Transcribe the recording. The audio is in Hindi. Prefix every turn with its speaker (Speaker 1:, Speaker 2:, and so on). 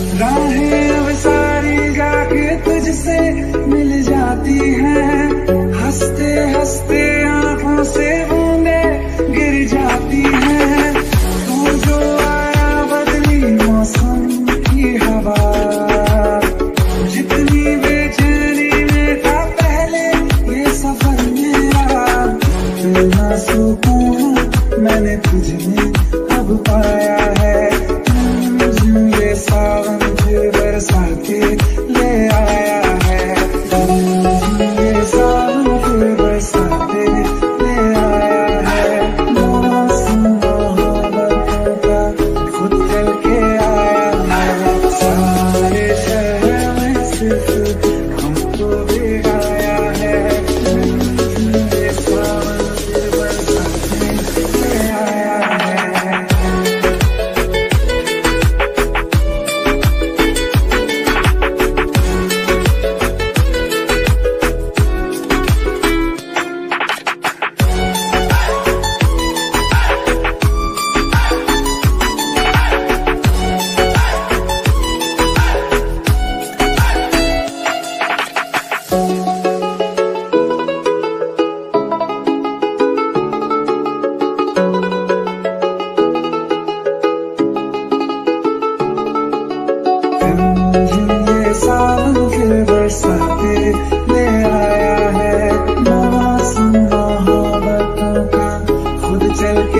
Speaker 1: राहें अब सारी जाके तुझसे मिल जाती हैं। हँसते हँसते आँखों से बूंदे गिर जाती हैं। तू जो आया बदली मौसम की हवा। जितनी बेचैनी में था पहले ये सफ़र मेरा। सुकून मैंने तुझ में अब पाया है। el que